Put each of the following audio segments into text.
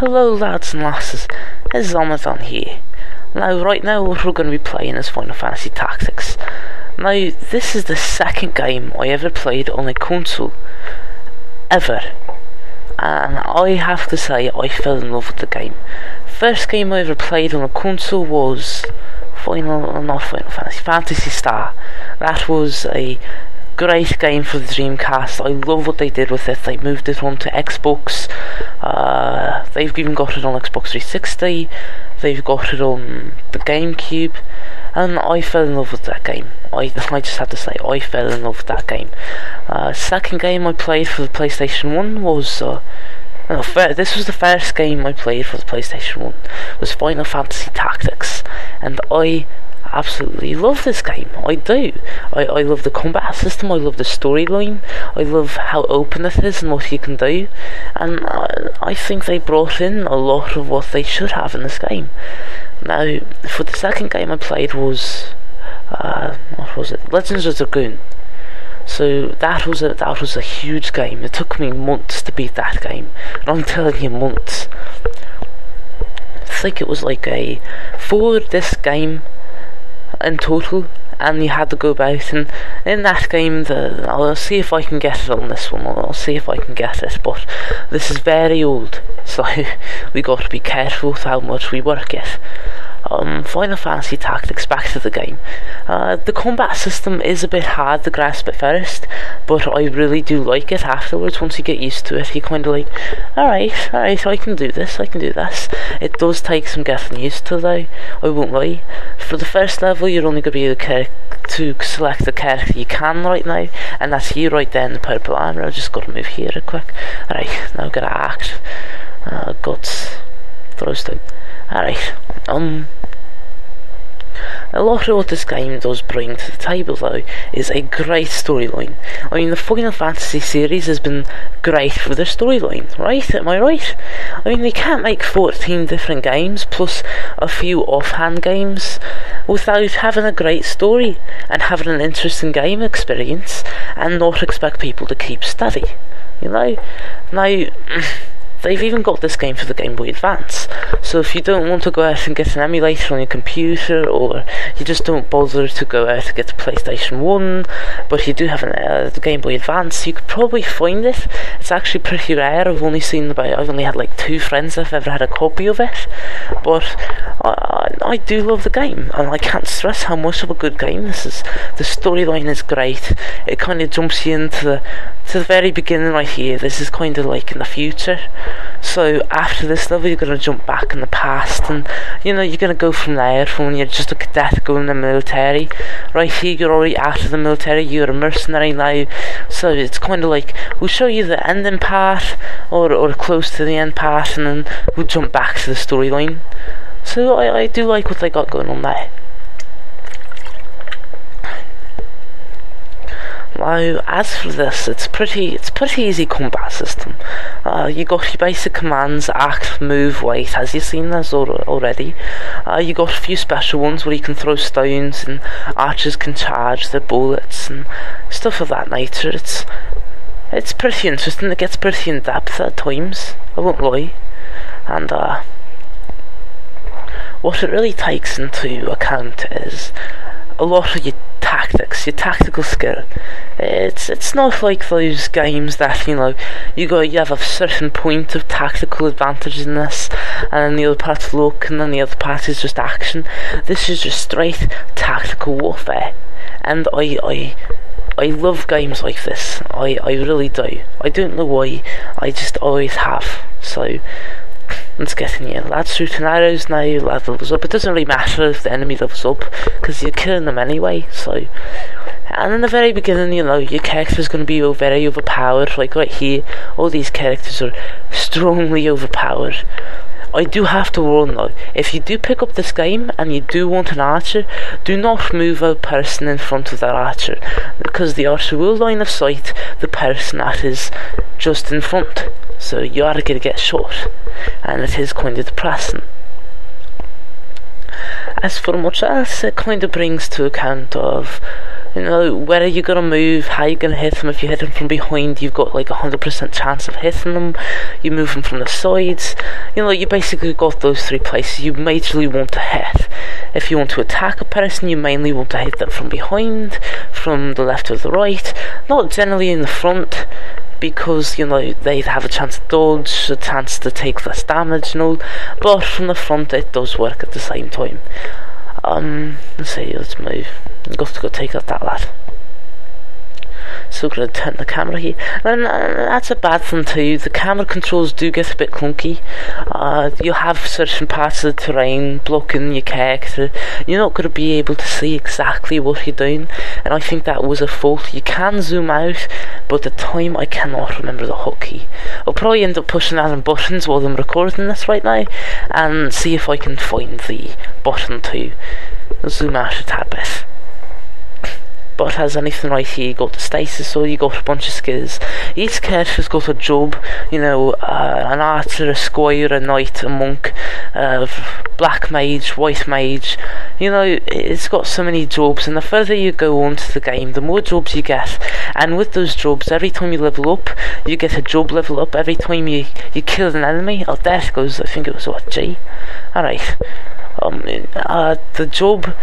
Hello lads and lasses, it's Amadan here. Now right now what we're going to be playing is Final Fantasy Tactics. Now this is the second game I ever played on a console. Ever. And I have to say I fell in love with the game. First game I ever played on a console was Final, not Final Fantasy, Phantasy Star. That was a great game for the Dreamcast. I love what they did with it. They moved it onto Xbox. Uh, they've even got it on Xbox 360. They've got it on the GameCube. And I fell in love with that game. I, I just have to say, I fell in love with that game. Uh, second game I played for the PlayStation 1 was. Uh, no, this was the first game I played for the PlayStation 1. Was Final Fantasy Tactics. And I absolutely love this game. I do. I, I love the combat system. I love the storyline. I love how open it is and what you can do. And I, I think they brought in a lot of what they should have in this game. Now, for the second game I played was, uh, what was it? Legends of Dragoon. So that was a that was a huge game. It took me months to beat that game. And I'm telling you, months. I think it was like a for this game in total and you had to go about and in that game the, I'll see if I can get it on this one I'll see if I can get it but this is very old so we got to be careful with how much we work it um, Final Fantasy Tactics back to the game. Uh, the combat system is a bit hard to grasp at first, but I really do like it afterwards. Once you get used to it, you kind of like, alright, alright, I can do this, I can do this. It does take some getting used to though, I won't lie. For the first level, you're only going to be able to select the character you can right now, and that's you right there in the purple armor. I just got to move here real quick. Alright, now I've got to act. Uh, guts. Thrusting. Alright, um, a lot of what this game does bring to the table, though, is a great storyline. I mean, the Final Fantasy series has been great for their storyline, right? Am I right? I mean, they can't make 14 different games plus a few offhand games without having a great story and having an interesting game experience and not expect people to keep steady. You know? Now. They've even got this game for the Game Boy Advance. So if you don't want to go out and get an emulator on your computer, or you just don't bother to go out to get a PlayStation 1, but you do have a uh, Game Boy Advance, you could probably find it. It's actually pretty rare. I've only seen about, I've only had like two friends that have ever had a copy of it. But I, I do love the game, and I can't stress how much of a good game this is. The storyline is great. It kind of jumps you into the to the very beginning right here. This is kind of like in the future. So after this level, you're gonna jump back in the past, and you know you're gonna go from there from when you're just a cadet going in the military. Right here, you're already out of the military. You're a mercenary now, so it's kind of like we'll show you the ending part, or or close to the end part, and then we'll jump back to the storyline. So I, I do like what they got going on there. Now, as for this, it's pretty it's pretty easy combat system. Uh, you got your basic commands, act, move, wait, as you've seen this already. Uh, you got a few special ones where you can throw stones and archers can charge their bullets and stuff of that nature. It's it's pretty interesting. It gets pretty in depth at times. I won't lie, and uh, what it really takes into account is a lot of your tactics, your tactical skill. It's it's not like those games that you know you go you have a certain point of tactical advantage in this, and then the other part's luck, and then the other part is just action. This is just straight tactical warfare, and I I. I love games like this. I, I really do. I don't know why. I just always have. So Let's get in here. Lads shooting arrows now, lad levels up. It doesn't really matter if the enemy levels up, because you're killing them anyway, so... And in the very beginning, you know, your character's going to be very overpowered, like right here, all these characters are strongly overpowered. I do have to warn though, if you do pick up this game and you do want an archer, do not move a person in front of that archer, because the archer will line of sight the person that is just in front. So you are going to get shot, and it is kind of depressing. As for much else, it kind of brings to account of you know, where are you gonna move, how are you gonna hit them. If you hit them from behind, you've got like a hundred percent chance of hitting them. You move them from the sides. You know, you basically got those three places you majorly want to hit. If you want to attack a person, you mainly want to hit them from behind, from the left or the right, not generally in the front. Because you know they'd have a chance to dodge, a chance to take less damage, you know. But from the front, it does work at the same time. Um, let's see, let's move. I've got to go take out that lad. So we're going to turn the camera here. And that's a bad thing too. The camera controls do get a bit clunky. Uh, you'll have certain parts of the terrain blocking your character. You're not going to be able to see exactly what you're doing. And I think that was a fault. You can zoom out, but at the time I cannot remember the hotkey. I'll probably end up pushing that on buttons while I'm recording this right now and see if I can find the button to zoom out a tad bit but has anything right here. You got the stasis, so you got a bunch of skills. Each character's got a job, you know, uh, an archer, a squire, a knight, a monk, uh, black mage, white mage. You know, it's got so many jobs, and the further you go on to the game, the more jobs you get. And with those jobs, every time you level up, you get a job level up. Every time you, you kill an enemy, oh, there it goes, I think it was what, G? Alright. Um, uh, the job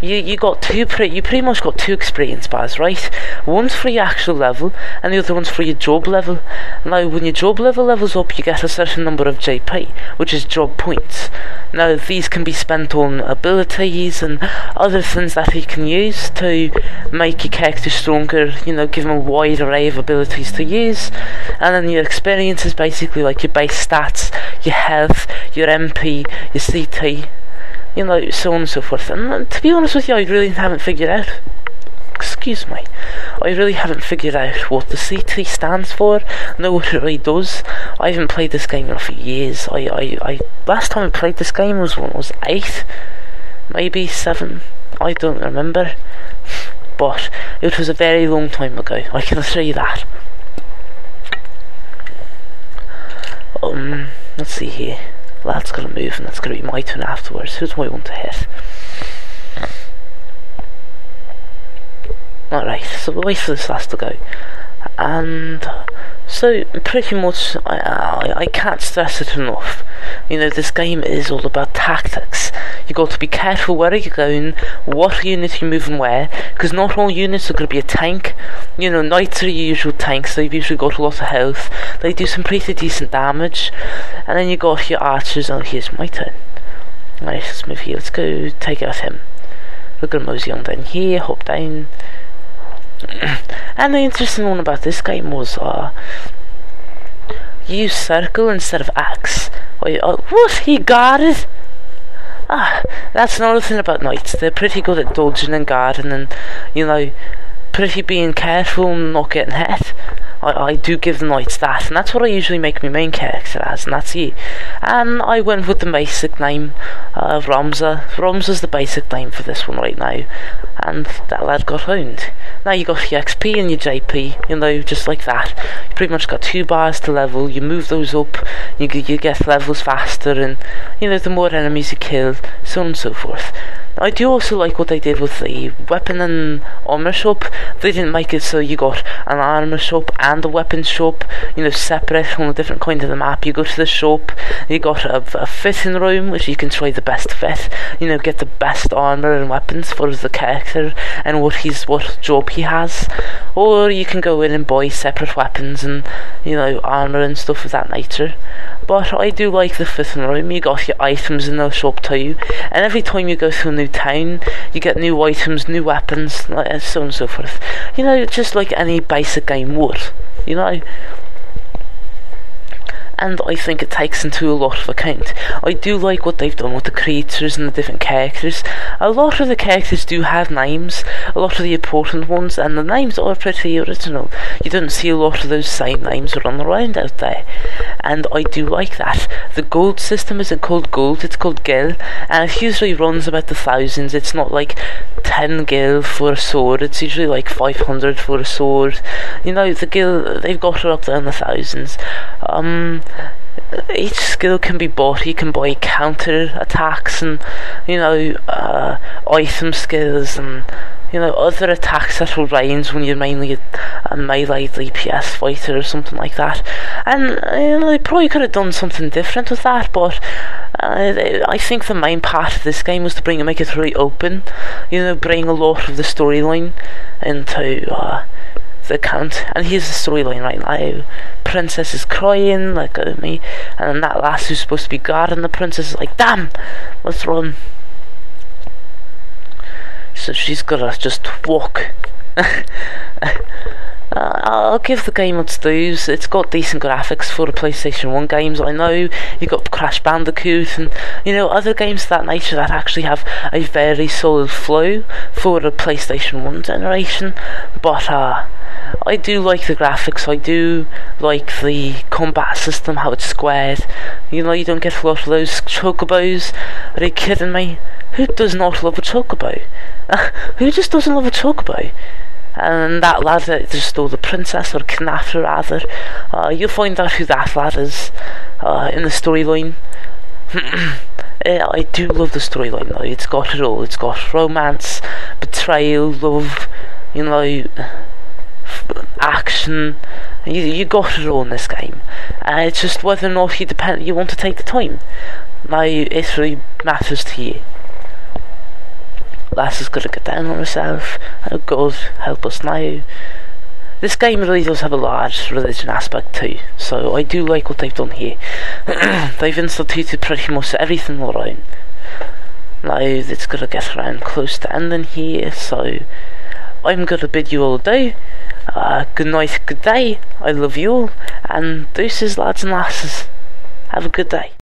you you got two pre- you pretty much got two experience bars, right? One's for your actual level, and the other one's for your job level. Now, when your job level levels up, you get a certain number of JP, which is job points. Now, these can be spent on abilities and other things that you can use to make your character stronger. You know, give them a wide array of abilities to use, and then your experience is basically like your base stats, your health, your MP, your CT you know, so on and so forth. And uh, to be honest with you, I really haven't figured out. Excuse me. I really haven't figured out what the CT stands for. Know what it really does. I haven't played this game in few years. I, I, I last time I played this game was when I was eight, maybe seven. I don't remember. But it was a very long time ago. I can assure you that. Um, let's see here that's going to move and that's going to be my turn afterwards. Who do I want to hit? Alright, so we'll wait for this last to go. And so pretty much, I, I, I can't stress it enough. You know, this game is all about tactics. You got to be careful where you're going, what unit you're moving where, because not all units are going to be a tank. You know, knights are usual tanks. They've usually got a lot of health. They do some pretty decent damage, and then you got your archers. Oh, here's my turn. Right, let's move here. Let's go take out him. We're gonna mosey on down here, hop down. And the interesting one about this game was uh, use circle instead of X. Oh, oh, what? He it? Ah, that's another thing about knights. They're pretty good at dodging and guarding and, you know, pretty being careful and not getting hit. I, I do give the knights that, and that's what I usually make my main character as, and that's you. And I went with the basic name of Ramza. Ramza's the basic name for this one right now, and that lad got owned. Now you got your XP and your JP, you know, just like that. You pretty much got two bars to level. You move those up, you you get levels faster, and you know the more enemies you kill, so on and so forth. I do also like what they did with the weapon and armor shop. They didn't make it so you got an armor shop and a weapon shop, you know, separate on a different kind of the map. You go to the shop, you got a, a fitting room which you can try the best fit, you know, get the best armor and weapons for the character and what he's what job he has. Or you can go in and buy separate weapons and, you know, armor and stuff of that nature. But I do like the fitting room. You got your items in the shop too, and every time you go to a new town, you get new items, new weapons, so on and so forth. You know, just like any basic game would. You know, and I think it takes into a lot of account. I do like what they've done with the creators and the different characters. A lot of the characters do have names, a lot of the important ones, and the names are pretty original. You don't see a lot of those same names run around out there, and I do like that. The gold system isn't called gold, it's called gil, and it usually runs about the thousands. It's not like 10 gil for a sword, it's usually like 500 for a sword. You know, the gil, they've got it up there in the thousands. Um, each skill can be bought. You can buy counter attacks and you know uh, item skills and you know, other attacks that will range when you're mainly a, a melee DPS fighter or something like that. And, you know, they probably could have done something different with that, but uh, I think the main part of this game was to bring make it really open, you know, bring a lot of the storyline into uh, the account. And here's the storyline right now. Princess is crying, like at me, and then that lass who's supposed to be guarding the princess is like, damn, let's run. So she's gotta just walk. Uh, I'll give the game its dues. It's got decent graphics for the PlayStation 1 games. I know you've got Crash Bandicoot and you know other games of that nature that actually have a very solid flow for the PlayStation 1 generation. But uh, I do like the graphics. I do like the combat system, how it's squared. You know, you don't get a lot of those chocobos. Are you kidding me? Who does not love a chocobo? Who just doesn't love a chocobo? And that lad that just stole the princess or her rather. Uh, you'll find out who that lad is uh, in the storyline. I do love the storyline though. It's got it all. It's got romance, betrayal, love, you know, action. You you got it all in this game. Uh, it's just whether or not you depend you want to take the time. Now it really matters to you lass is gonna get down on herself, and God help us now. This game really does have a large religion aspect too, so I do like what they've done here. they've instituted pretty much everything around. Now it's gonna get around close to ending here, so I'm gonna bid you all adieu. Uh, good night, good day. I love you all, and deuces, lads and lasses. Have a good day.